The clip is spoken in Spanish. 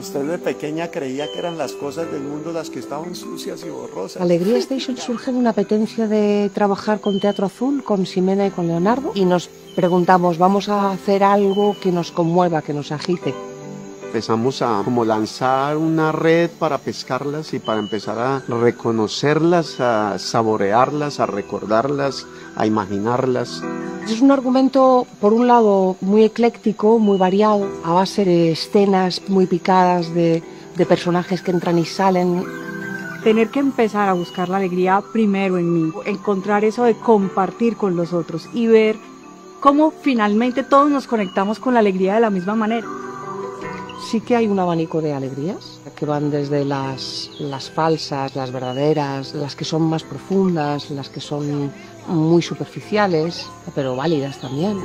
Usted de pequeña creía que eran las cosas del mundo las que estaban sucias y borrosas. Alegría Station surge de una apetencia de trabajar con Teatro Azul, con Ximena y con Leonardo, y nos preguntamos, vamos a hacer algo que nos conmueva, que nos agite. Empezamos a como lanzar una red para pescarlas y para empezar a reconocerlas, a saborearlas, a recordarlas, a imaginarlas. Es un argumento, por un lado, muy ecléctico, muy variado, a base de escenas muy picadas, de, de personajes que entran y salen. Tener que empezar a buscar la alegría primero en mí, encontrar eso de compartir con los otros y ver cómo finalmente todos nos conectamos con la alegría de la misma manera. Sí que hay un abanico de alegrías que van desde las, las falsas, las verdaderas, las que son más profundas, las que son muy superficiales, pero válidas también.